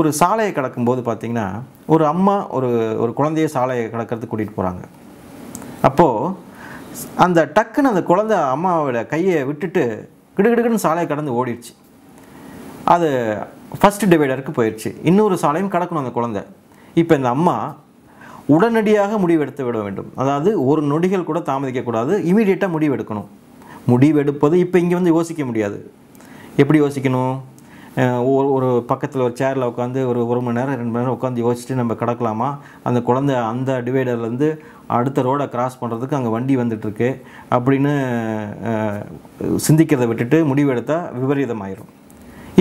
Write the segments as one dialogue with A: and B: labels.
A: ஒரு சாலையை கடக்கும்போது பார்த்திங்கன்னா ஒரு அம்மா ஒரு ஒரு குழந்தைய சாலையை கடக்கிறதுக்கு கூட்டிகிட்டு போகிறாங்க அப்போது அந்த டக்குன்னு அந்த குழந்தை அம்மாவோட கையை விட்டுட்டு கிடுகிடுக்குன்னு சாலையை கடந்து ஓடிடுச்சு. அது ஃபஸ்ட் டிவைடருக்கு போயிடுச்சு இன்னொரு சாலையும் கடக்கணும் அந்த குழந்தை. இப்போ இந்த அம்மா உடனடியாக முடிவெடுத்து விட வேண்டும். அதாவது ஒரு நொடிகள் கூட தாமதிக்கக்கூடாது இமீடியட்டாக முடிவெடுக்கணும். முடிவெடுப்பது இப்போ இங்கே வந்து யோசிக்க முடியாது. எப்படி யோசிக்கணும்? ஒரு ஒரு பக்கத்தில் ஒரு சேரில் உட்காந்து ஒரு ஒரு மணி நேரம் ரெண்டு மணி நேரம் உட்காந்து யோசிச்சுட்டு நம்ம கிடக்கலாமா? அந்த குழந்தை அந்த டிவைடர்லேருந்து அடுத்த ரோடை கிராஸ் பண்ணுறதுக்கு அங்கே வண்டி வந்துட்டுருக்கு அப்படின்னு சிந்திக்கிறத சிந்திக்கிறதை விட்டுட்டு முடிவெடுத்தால் விபரீதமாயிரும்.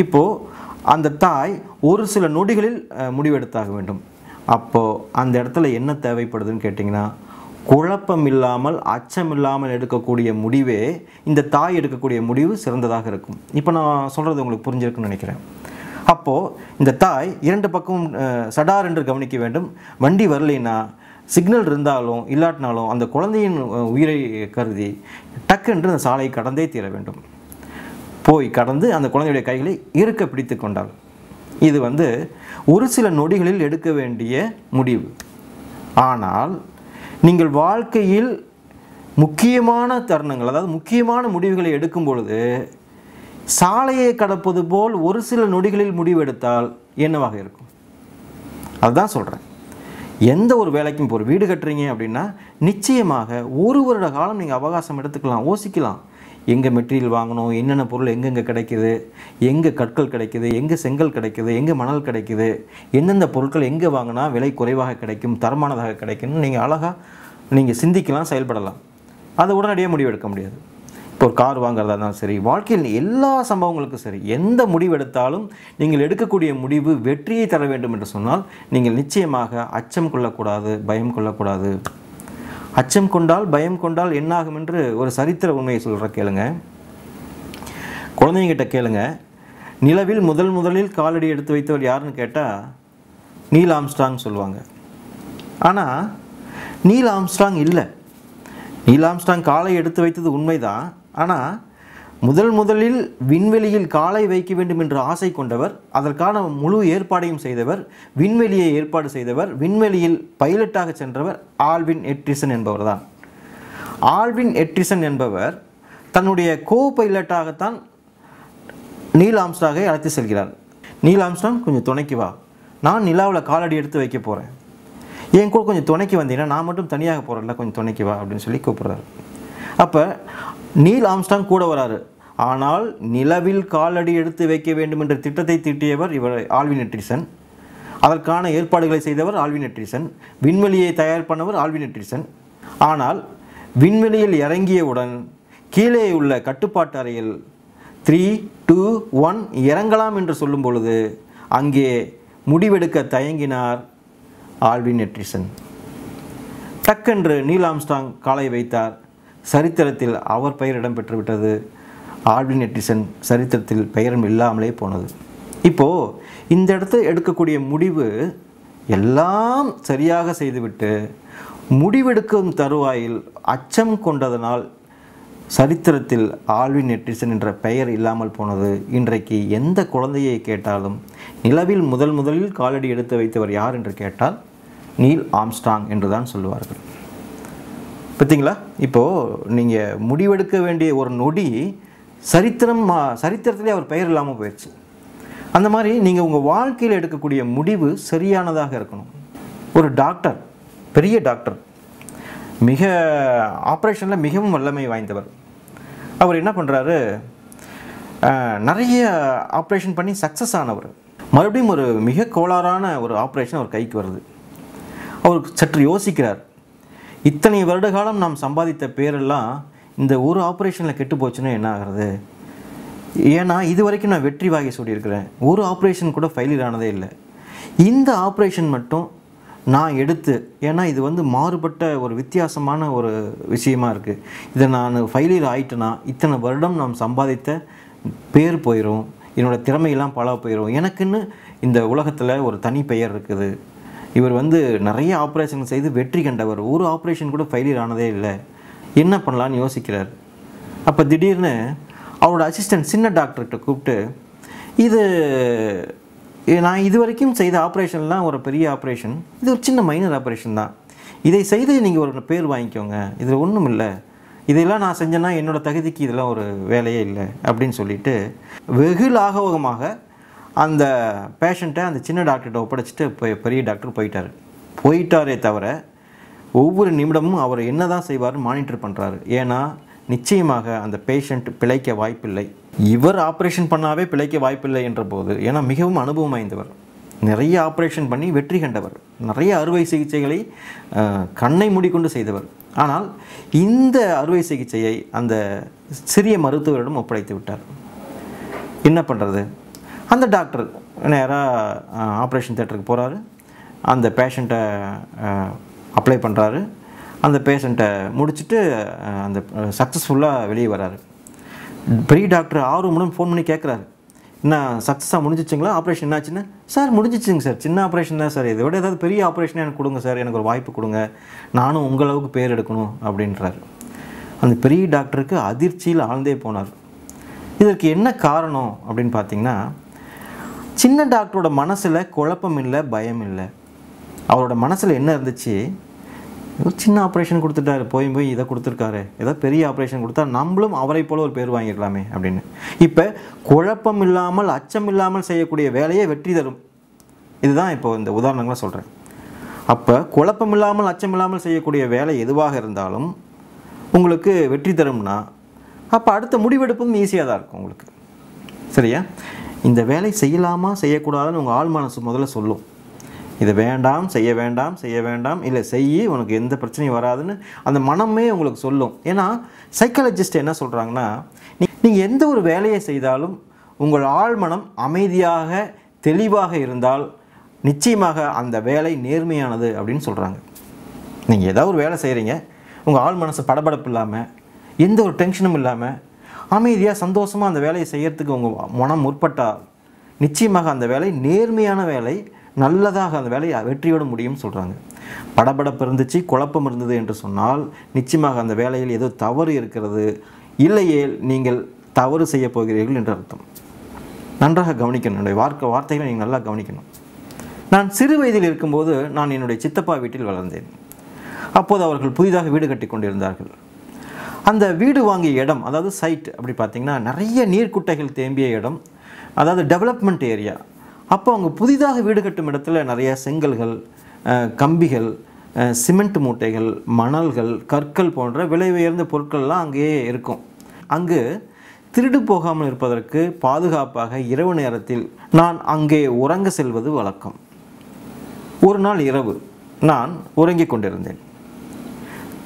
A: இப்போது அந்த தாய் ஒரு சில நொடிகளில் முடிவெடுத்தாக வேண்டும். அப்போது அந்த இடத்துல என்ன தேவைப்படுதுன்னு கேட்டிங்கன்னா குழப்பம் இல்லாமல் அச்சம் இல்லாமல் எடுக்கக்கூடிய முடிவே இந்த தாய் எடுக்கக்கூடிய முடிவு சிறந்ததாக இருக்கும். இப்போ நான் சொல்கிறது உங்களுக்கு புரிஞ்சிருக்குன்னு நினைக்கிறேன். அப்போது இந்த தாய் இரண்டு பக்கமும் சடார் என்று கவனிக்க வேண்டும். வண்டி வரலைன்னா சிக்னல் இருந்தாலும் இல்லாட்டினாலும் அந்த குழந்தையின் உயிரை கருதி டக்குன்று அந்த சாலையை கடந்தே தீர வேண்டும். போய் கடந்து அந்த குழந்தையுடைய கைகளை இறுக்க பிடித்து கொண்டாள். இது வந்து ஒரு சில நொடிகளில் எடுக்க வேண்டிய முடிவு. ஆனால் நீங்கள் வாழ்க்கையில் முக்கியமான தருணங்கள் அதாவது முக்கியமான முடிவுகளை எடுக்கும் பொழுது சாலையை கடப்பது போல் ஒரு சில நொடிகளில் முடிவெடுத்தால் என்னவாக இருக்கும்? அதுதான் சொல்கிறேன் எந்த ஒரு வேலைக்கும் இப்போ ஒரு வீடு கட்டுறீங்க அப்படின்னா நிச்சயமாக ஒரு வருட காலம் நீங்கள் அவகாசம் எடுத்துக்கலாம் யோசிக்கலாம். எங்கே மெட்டீரியல் வாங்கணும் என்னென்ன பொருள் எங்கெங்கே கிடைக்குது எங்கே கற்கள் கிடைக்குது எங்கே செங்கல் கிடைக்குது எங்கே மணல் கிடைக்குது எந்தெந்த பொருட்கள் எங்கே வாங்கினா விலை குறைவாக கிடைக்கும் தரமானதாக கிடைக்கும்னு நீங்கள் அழகாக நீங்கள் சிந்திக்கலாம் செயல்படலாம். அதை உடனடியாக முடிவெடுக்க முடியாது. இப்போ ஒரு கார் வாங்குறதா இருந்தாலும் சரி வாழ்க்கையில் எல்லா சம்பவங்களுக்கும் சரி எந்த முடிவு எடுத்தாலும் நீங்கள் எடுக்கக்கூடிய முடிவு வெற்றியை தர வேண்டும் என்று சொன்னால் நீங்கள் நிச்சயமாக அச்சம் கொள்ளக்கூடாது பயம் கொள்ளக்கூடாது. அச்சம் கொண்டால் பயம் கொண்டால் என்னாகும் என்று ஒரு சரித்திர உண்மையை சொல்கிற கேளுங்க. குழந்தைங்கிட்ட கேளுங்க. நிலவில் முதல் முதலில் காலடி எடுத்து வைத்தவர் யாருன்னு கேட்டால் நீல் ஆம்ஸ்ட்ராங் சொல்லுவாங்க. ஆனால் நீல் ஆம்ஸ்ட்ராங் இல்லை. நீல் ஆம்ஸ்ட்ராங் காலை எடுத்து வைத்தது உண்மைதான். ஆனால் முதல் முதலில் விண்வெளியில் காலை வைக்க வேண்டும் என்று ஆசை கொண்டவர் அதற்கான முழு ஏற்பாடையும் செய்தவர் விண்வெளியை ஏற்பாடு செய்தவர் விண்வெளியில் பைலட்டாக சென்றவர் ஆல்வின் எட்ரிசன் என்பவர்தான். ஆல்வின் எட்ரிசன் என்பவர் தன்னுடைய கோ பைலட்டாகத்தான் நீல் ஆம்ஸ்டாகை அழைத்து செல்கிறார். நீல் ஆம்ஸ்டாங் கொஞ்சம் துணைக்கு வா. நான் நிலாவில் காலடி எடுத்து வைக்க போகிறேன் என் கூட கொஞ்சம் துணைக்கு வந்தீங்கன்னா நான் மட்டும் தனியாக போகிறேன்ல கொஞ்சம் துணைக்கு வா அப்படின்னு சொல்லி கூப்பிட்றாரு. அப்போ நீல் ஆம்ஸ்டாங் கூட வராரு. ஆனால் நிலவில் காலடி எடுத்து வைக்க வேண்டும் என்ற திட்டத்தை தீட்டியவர் இவர் ஆல்வின் எட்ரிசன். அதற்கான ஏற்பாடுகளை செய்தவர் ஆல்வின் எட்ரிசன். விண்வெளியை தயார் பண்ணவர் ஆல்வின் எட்ரிசன். ஆனால் விண்வெளியில் இறங்கியவுடன் கீழே உள்ள கட்டுப்பாட்டு அறையில் த்ரீ டூ ஒன் இறங்கலாம் என்று சொல்லும் பொழுது அங்கே முடிவெடுக்க தயங்கினார் ஆல்வின் எட்ரிசன். டக்கென்று நீல் ஆம்ஸ்டாங் காலை வைத்தார். சரித்திரத்தில் அவர் பெயர் இடம்பெற்றுவிட்டது ஆல்வின் எட்டிசன் சரித்திரத்தில் பெயரும் இல்லாமலே போனது. இப்போது இந்த இடத்துல எடுக்கக்கூடிய முடிவு எல்லாம் சரியாக செய்துவிட்டு முடிவெடுக்கும் தருவாயில் அச்சம் கொண்டதனால் சரித்திரத்தில் ஆல்வின் எட்டிசன் என்ற பெயர் இல்லாமல் போனது. இன்றைக்கு எந்த குழந்தையை கேட்டாலும் நிலவில் முதல் முதலில் காலடி எடுத்து வைத்தவர் யார் என்று கேட்டால் நீல் ஆம்ஸ்டாங் என்று தான் சொல்லுவார்கள். பார்த்தீங்களா இப்போது நீங்கள் முடிவெடுக்க வேண்டிய ஒரு நொடி சரித்திரம் மா- சரித்திரத்திலே அவர் பெயர் இல்லாமல் போயிடுச்சு அந்த மாதிரி நீங்கள் உங்கள் வாழ்க்கையில் எடுக்கக்கூடிய முடிவு சரியானதாக இருக்கணும். ஒரு டாக்டர் பெரிய டாக்டர் மிக ஆப்ரேஷனில் மிகவும் வல்லமை வாய்ந்தவர். அவர் என்ன பண்ணுறாரு நிறைய ஆப்ரேஷன் பண்ணி சக்ஸஸ் ஆனவர். மறுபடியும் ஒரு மிக கோளாறான ஒரு ஆப்ரேஷன் அவர் கைக்கு வருது. அவர் சற்று யோசிக்கிறார். இத்தனை வருட காலம் நாம் சம்பாதித்த பேரெல்லாம் இந்த ஒரு ஆப்ரேஷனில் கெட்டு போச்சுன்னா என்ன ஆகிறது? ஏன்னா இது வரைக்கும் நான் வெற்றி வாகி சொல்லியிருக்கிறேன். ஒரு ஆப்ரேஷன் கூட ஃபெயிலியர் ஆனதே இல்லை. இந்த ஆப்ரேஷன் மட்டும் நான் எடுத்து ஏன்னா இது வந்து மாறுபட்ட ஒரு வித்தியாசமான ஒரு விஷயமா இருக்குது இதை நான் ஃபெயிலியர் ஆயிட்டேன்னா இத்தனை வருடம் நாம் சம்பாதித்த பேர் போயிடும் என்னோடய திறமையெல்லாம் பல போயிடும் எனக்குன்னு இந்த உலகத்தில் ஒரு தனி பெயர் இருக்குது. இவர் வந்து நிறைய ஆப்ரேஷன் செய்து வெற்றி கண்டவர். ஒரு ஆப்ரேஷன் கூட ஃபெயிலியர் ஆனதே இல்லை. என்ன பண்ணலான்னு யோசிக்கிறார். அப்போ திடீர்னு அவரோட அசிஸ்டன்ட் சின்ன டாக்டர்கிட்ட கூப்பிட்டு இது நான் இது வரைக்கும் செய்த ஆப்ரேஷன்லாம் ஒரு பெரிய ஆப்ரேஷன் இது ஒரு சின்ன மைனர் ஆப்ரேஷன் தான். இதை செய்து நீங்கள் ஒரு பேர் வாங்கிக்கோங்க. இதில் ஒன்றும் இல்லை. இதெல்லாம் நான் செஞ்சேன்னா என்னோட தகுதிக்கு இதெல்லாம் ஒரு வேலையே இல்லை. அப்படின்னு சொல்லிட்டு வெகு லாகவகமாக அந்த பேஷண்ட்டை அந்த சின்ன டாக்டர்கிட்ட ஒப்படைச்சிட்டு போய் பெரிய டாக்டர் போயிட்டார். போயிட்டாரே தவிர ஒவ்வொரு நிமிடமும் அவர் என்ன தான் செய்வார்னு மானிட்டர் பண்ணுறாரு ஏன்னா நிச்சயமாக அந்த பேஷண்ட் பிழைக்க வாய்ப்பில்லை. இவர் ஆப்ரேஷன் பண்ணாவே பிழைக்க வாய்ப்பில்லை என்ற போது ஏன்னா மிகவும் அனுபவம் வாய்ந்தவர். நிறைய ஆப்ரேஷன் பண்ணி வெற்றி கண்டவர். நிறைய அறுவை சிகிச்சைகளை கண்ணை மூடிக்கொண்டு செய்தவர். ஆனால் இந்த அறுவை சிகிச்சையை அந்த சிறிய மருத்துவரிடம் ஒப்படைத்து விட்டார். என்ன பண்ணுறது அந்த டாக்டர் நேராக ஆப்ரேஷன் தேட்டருக்கு போகிறாரு அந்த பேஷண்ட்டை அப்ளை பண்ணுறாரு அந்த பேஷண்ட்டை முடிச்சுட்டு அந்த சக்ஸஸ்ஃபுல்லாக வெளியே வராரு. பெரிய டாக்டர் ஆர்வமுடன் ஃபோன் பண்ணி கேட்குறாரு என்ன சக்ஸஸாக முடிஞ்சிச்சுங்களா? ஆப்ரேஷன் என்னாச்சுன்னு? சார் முடிஞ்சிச்சுங்க சார். சின்ன ஆப்ரேஷன் தான் சார். இதை விட ஏதாவது பெரிய ஆப்ரேஷன் எனக்கு கொடுங்க சார். எனக்கு ஒரு வாய்ப்பு கொடுங்க. நானும் உங்களவுக்கு பேர் எடுக்கணும் அப்படின்றாரு. அந்த பெரிய டாக்டருக்கு அதிர்ச்சியில் ஆழ்ந்தே போனார். இதற்கு என்ன காரணம்? அப்படின்னு பார்த்தீங்கன்னா சின்ன டாக்டரோட மனசில் குழப்பம் இல்லை பயம் இல்லை. அவரோட மனசில் என்ன இருந்துச்சு? ஒரு சின்ன ஆப்ரேஷன் கொடுத்துட்டாரு போய் போய் இதை கொடுத்துருக்காரு. ஏதோ பெரிய ஆப்ரேஷன் கொடுத்தா நம்மளும் அவரை போல் ஒரு பேர் வாங்கிடலாமே அப்படின்னு. இப்போ குழப்பம் இல்லாமல் அச்சம் இல்லாமல் செய்யக்கூடிய வேலையை வெற்றி தரும். இதுதான் இப்போ இந்த உதாரணங்களை சொல்கிறேன் அப்போ குழப்பம் இல்லாமல் அச்சம் இல்லாமல் செய்யக்கூடிய வேலை எதுவாக இருந்தாலும் உங்களுக்கு வெற்றி தரும்னா அப்போ அடுத்த முடிவெடுப்பதும் ஈஸியாக தான் இருக்கும் உங்களுக்கு. சரியா? இந்த வேலை செய்யலாமா செய்யக்கூடாதுன்னு உங்கள் ஆள் மனசு முதல்ல சொல்லும். இது வேண்டாம் செய்ய வேண்டாம் செய்ய வேண்டாம் இல்லை செய்யி உனக்கு எந்த பிரச்சனையும் வராதுன்னு அந்த மனமே உங்களுக்கு சொல்லும். ஏன்னா சைக்காலஜிஸ்ட் என்ன சொல்கிறாங்கன்னா நீங்கள் எந்த ஒரு வேலையை செய்தாலும் உங்கள் ஆழ்மனம் அமைதியாக தெளிவாக இருந்தால் நிச்சயமாக அந்த வேலை நேர்மையானது அப்படின்னு சொல்கிறாங்க நீங்கள் ஏதாவது ஒரு வேலை செய்கிறீங்க உங்கள் ஆள் மனசு படபடப்பு இல்லாமல் எந்த ஒரு டென்ஷனும் இல்லாமல் அமைதியாக சந்தோஷமாக அந்த வேலையை செய்கிறதுக்கு உங்கள் மனம் முற்பட்டால் நிச்சயமாக அந்த வேலை நேர்மையான வேலை நல்லதாக அந்த வேலையை வெற்றியோட முடியும்னு சொல்கிறாங்க படபடப்பு இருந்துச்சு குழப்பம் இருந்தது என்று சொன்னால் நிச்சயமாக அந்த வேலையில் ஏதோ தவறு இருக்கிறது. இல்லையே நீங்கள் தவறு செய்ய போகிறீர்கள் என்று அர்த்தம். நன்றாக கவனிக்கணும். என்னுடைய வார்த்தை வார்த்தைகளை நீங்கள் நல்லா கவனிக்கணும். நான் சிறு வயதில் இருக்கும்போது நான் என்னுடைய சித்தப்பா வீட்டில் வளர்ந்தேன். அப்போது அவர்கள் புதிதாக வீடு கட்டி கொண்டிருந்தார்கள். அந்த வீடு வாங்கிய இடம் அதாவது சைட் அப்படி பார்த்திங்கன்னா நிறைய நீர்க்குட்டைகள் தேம்பிய இடம் அதாவது டெவலப்மெண்ட் ஏரியா அப்போ அவங்க புதிதாக வீடு கட்டும் இடத்துல நிறைய செங்கல்கள் கம்பிகள் சிமெண்ட் மூட்டைகள் மணல்கள் கற்கள் போன்ற விலை உயர்ந்த பொருட்கள்லாம் அங்கேயே இருக்கும். அங்கு திருடு போகாமல் இருப்பதற்கு பாதுகாப்பாக இரவு நேரத்தில் நான் அங்கே உறங்க செல்வது வழக்கம். ஒரு நாள் இரவு நான் உறங்கிக் கொண்டிருந்தேன்.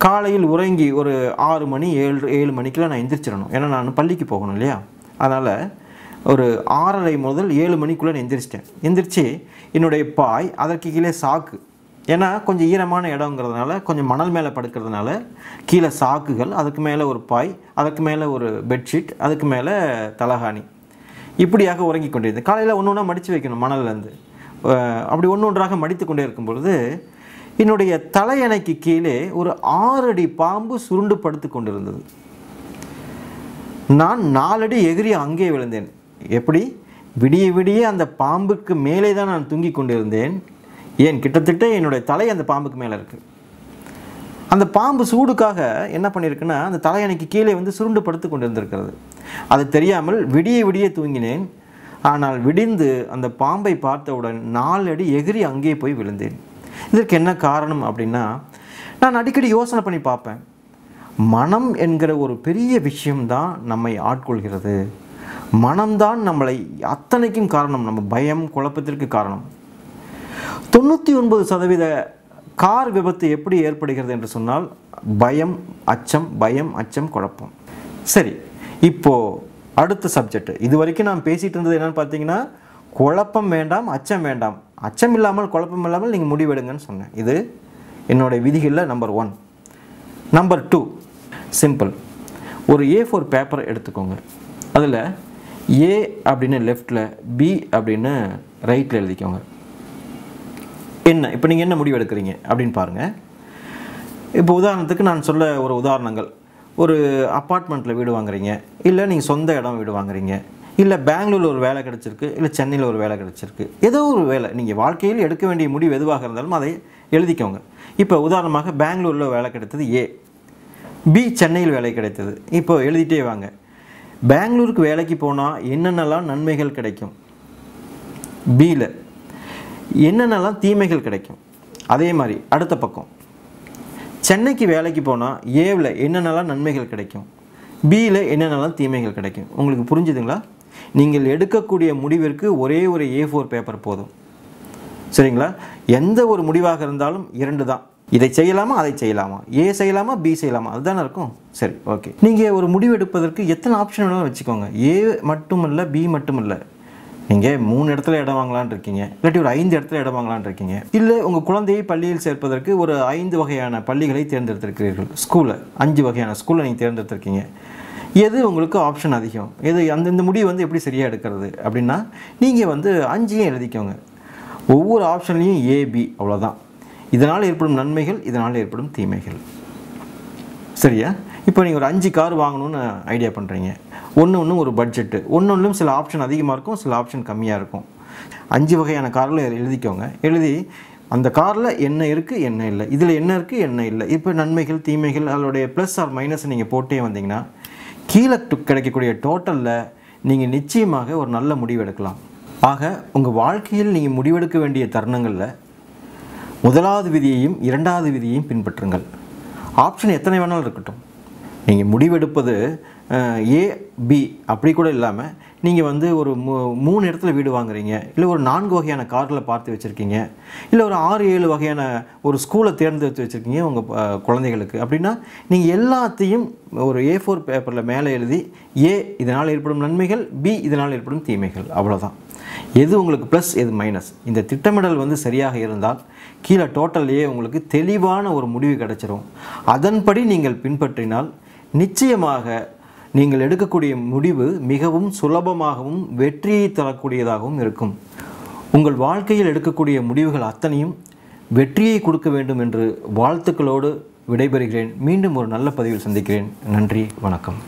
A: காலையில் உறங்கி ஒரு ஆறு மணி ஏழு ஏழு மணிக்கெலாம் நான் எந்திரிச்சிடணும். ஏன்னா நான் பள்ளிக்கு போகணும் இல்லையா? அதனால் ஒரு ஆறரை முதல் ஏழு மணிக்குள்ளே நான் எந்திரிச்சிட்டேன். எந்திரிச்சு என்னுடைய பாய் அதற்கு கீழே சாக்கு. ஏன்னா கொஞ்சம் ஈரமான இடங்கிறதுனால கொஞ்சம் மணல் மேலே படுக்கிறதுனால கீழே சாக்குகள் அதுக்கு மேலே ஒரு பாய் அதுக்கு மேலே ஒரு பெட்ஷீட் அதுக்கு மேலே தலகாணி. இப்படியாக உறங்கி கொண்டிருந்தேன். காலையில் ஒன்று ஒன்றா மடித்து வைக்கணும் மணல்லேருந்து அப்படி ஒன்று ஒன்றாக மடித்து கொண்டே இருக்கும் பொழுது என்னுடைய தலையணைக்கு கீழே ஒரு ஆறடி பாம்பு சுருண்டு படுத்து கொண்டிருந்தது. நான் நாலடி எகிரி அங்கே விழுந்தேன். எப்படி? விடிய விடிய அந்த பாம்புக்கு மேலே தான் நான் தூங்கி கொண்டிருந்தேன். ஏன்? கிட்டத்தட்ட என்னுடைய தலை அந்த பாம்புக்கு மேலே இருக்குது அந்த பாம்பு சூடுக்காக என்ன பண்ணியிருக்குன்னா அந்த தலையணைக்கு கீழே வந்து சுருண்டு படுத்து கொண்டிருந்திருக்கிறது. அது தெரியாமல் விடிய விடிய தூங்கினேன். ஆனால் விடிந்து அந்த பாம்பை பார்த்தவுடன் நாலடி எகிரி அங்கே போய் விழுந்தேன். இதற்கு என்ன காரணம் அப்படின்னா நான் அடிக்கடி யோசனை பண்ணி பார்ப்பேன். மனம் என்கிற ஒரு பெரிய விஷயம்தான் நம்மை ஆட்கொள்கிறது. மனம்தான் நம்மளை அத்தனைக்கும் காரணம். நம்ம பயம் குழப்பத்திற்கு காரணம். தொண்ணூற்றி ஒன்பது சதவீத கார் விபத்து எப்படி ஏற்படுகிறது என்று சொன்னால் பயம் அச்சம் பயம் அச்சம் குழப்பம். சரி இப்போது அடுத்த சப்ஜெக்ட் இது வரைக்கும் நான் பேசிகிட்டு இருந்தது என்னென்னு பார்த்தீங்கன்னா குழப்பம் வேண்டாம் அச்சம் வேண்டாம். அச்சம் இல்லாமல் குழப்பம் இல்லாமல் நீங்கள் முடிவெடுங்கன்னு சொன்னேன். இது என்னுடைய விதிகளில் number one number two simple ஒரு ஏ ஃபோர் பேப்பர் எடுத்துக்கோங்க. அதில் ஏ அப்படின்னு லெஃப்டில் பி அப்படின்னு ரைட்டில் எழுதிக்கோங்க. என்ன இப்போ நீங்கள் என்ன முடிவு எடுக்கிறீங்க அப்படின்னு பாருங்கள் இப்போ உதாரணத்துக்கு நான் சொல்ல ஒரு உதாரணங்கள். ஒரு அப்பார்ட்மெண்ட்டில் வீடு வாங்குறீங்க. இல்லை நீங்கள் சொந்த இடம் வீடு வாங்குறீங்க. இல்லை பெங்களூரில் ஒரு வேலை கிடச்சிருக்கு இல்லை சென்னையில் ஒரு வேலை கிடச்சிருக்கு. ஏதோ ஒரு வேலை. நீங்கள் வாழ்க்கையில் எடுக்க வேண்டிய முடிவு எதுவாக இருந்தாலும் அதை எழுதிக்கோங்க. இப்போ உதாரணமாக பெங்களூரில் வேலை கிடைத்தது ஏ. பி சென்னையில் வேலை கிடைத்தது. இப்போ எழுதிட்டே வாங்க. பெங்களூருக்கு வேலைக்கு போனால் என்னென்னலாம் நன்மைகள் கிடைக்கும்? பியில் என்னென்னலாம் தீமைகள் கிடைக்கும்? அதே மாதிரி அடுத்த பக்கம். சென்னைக்கு வேலைக்கு போனால் ஏவில் என்னென்னலாம் நன்மைகள் கிடைக்கும்? பியில் என்னென்னலாம் தீமைகள் கிடைக்கும்? உங்களுக்கு புரிஞ்சுதுங்களா? நீங்கள் எடுக்கக்கூடிய முடிவிற்கு ஒரே ஒரு ஏ ஃபோர் பேப்பர் போதும். சரிங்களா? எந்த ஒரு முடிவாக இருந்தாலும் இரண்டு தான். இதை செய்யலாமா அதை செய்யலாமா? ஏ செய்யலாமா பி செய்யலாமா? அதுதானே இருக்கும்? சரி ஓகே நீங்கள் ஒரு முடிவு எடுப்பதற்கு எத்தனை ஆப்ஷன் வேணாலும் வச்சுக்கோங்க. ஏ மட்டும் இல்லை பி மட்டும் இல்லை நீங்கள் மூணு இடத்துல இடம் வாங்கலான் இருக்கீங்க. இல்லாட்டி ஒரு ஐந்து இடத்துல இடம் வாங்கலான் இருக்கீங்க. இல்லை உங்கள் குழந்தையை பள்ளியில் சேர்ப்பதற்கு ஒரு ஐந்து வகையான பள்ளிகளை தேர்ந்தெடுத்திருக்கிறீர்கள். ஸ்கூலை அஞ்சு வகையான ஸ்கூலை நீங்கள் தேர்ந்தெடுத்திருக்கீங்க. எது உங்களுக்கு ஆப்ஷன் அதிகம்? எது அந்த இந்த முடிவு வந்து எப்படி சரியாக எடுக்கிறது? அப்படின்னா நீங்கள் வந்து அஞ்சையும் எழுதிக்கோங்க. ஒவ்வொரு ஆப்ஷன்லேயும் ஏபி அவ்வளோதான் இதனால் ஏற்படும் நன்மைகள் இதனால் ஏற்படும் தீமைகள். சரியா? இப்போ நீங்கள் ஒரு அஞ்சு கார் வாங்கணும்னு ஐடியா பண்ணுறீங்க ஒன்று ஒன்று ஒரு பட்ஜெட்டு ஒன்று ஒன்றும் சில ஆப்ஷன் அதிகமாக இருக்கும் சில ஆப்ஷன் கம்மியாக இருக்கும். அஞ்சு வகையான காரில் எழுதிக்கோங்க. எழுதி அந்த காரில் என்ன இருக்குது என்ன இல்லை? இதில் என்ன இருக்குது என்ன இல்லை? இப்போ நன்மைகள் தீமைகள் அதனுடைய ப்ளஸ் ஆர் மைனஸ் நீங்கள் போட்டே வந்தீங்கன்னா கீழே கிடைக்கக்கூடிய டோட்டலில் நீங்கள் நிச்சயமாக ஒரு நல்ல முடிவு எடுக்கலாம் ஆக உங்கள் வாழ்க்கையில் நீங்கள் முடிவெடுக்க வேண்டிய தருணங்களில் முதலாவது விதியையும் இரண்டாவது விதியையும் பின்பற்றுங்கள். ஆப்ஷன் எத்தனை வேணாலும் இருக்கட்டும். நீங்கள் முடிவெடுப்பது ஏ பி அப்படி கூட இல்லாமல் நீங்கள் வந்து ஒரு மூ மூணு இடத்துல வீடு வாங்குறீங்க. இல்லை ஒரு நான்கு வகையான கார்களை பார்த்து வச்சுருக்கீங்க. இல்லை ஒரு ஆறு ஏழு வகையான ஒரு ஸ்கூலை தேர்ந்தெடுத்து வச்சுருக்கீங்க உங்கள் குழந்தைகளுக்கு. அப்படின்னா நீங்கள் எல்லாத்தையும் ஒரு ஏ ஃபோர் பேப்பரில் மேலே எழுதி ஏ இதனால் ஏற்படும் நன்மைகள் பி இதனால் ஏற்படும் தீமைகள். அவ்வளோதான் எது உங்களுக்கு ப்ளஸ் எது மைனஸ் இந்த திட்டமிடல் வந்து சரியாக இருந்தால் கீழே டோட்டல்லையே உங்களுக்கு தெளிவான ஒரு முடிவு கிடைச்சிரும். அதன்படி நீங்கள் பின்பற்றினால் நிச்சயமாக நீங்கள் எடுக்கக்கூடிய முடிவு மிகவும் சுலபமாகவும் வெற்றியை தரக்கூடியதாகவும் இருக்கும். உங்கள் வாழ்க்கையில் எடுக்கக்கூடிய முடிவுகள் அத்தனையும் வெற்றியை கொடுக்க வேண்டும் என்று வாழ்த்துக்களோடு விடைபெறுகிறேன். மீண்டும் ஒரு நல்ல பதிவில் சந்திக்கிறேன். நன்றி வணக்கம்.